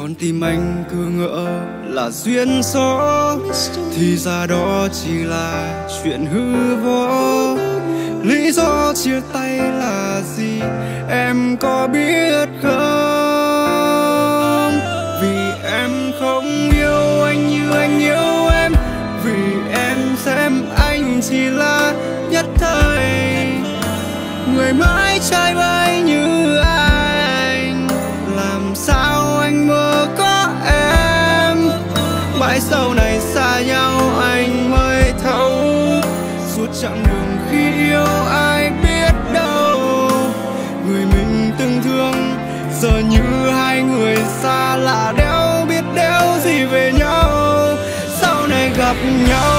con tim anh cứ ngỡ là duyên số. Thì ra đó chỉ là chuyện hư vô. Lý do chia tay là gì em có biết không? Vì em không yêu anh như anh yêu em. Vì em xem anh chỉ là nhất thời. Người mãi trai bay ngày xa nhau anh mới thấu. Suốt chặng đường khi yêu ai biết đâu. Người mình từng thương, giờ như hai người xa lạ đéo. Biết đéo gì về nhau. Sau này gặp nhau.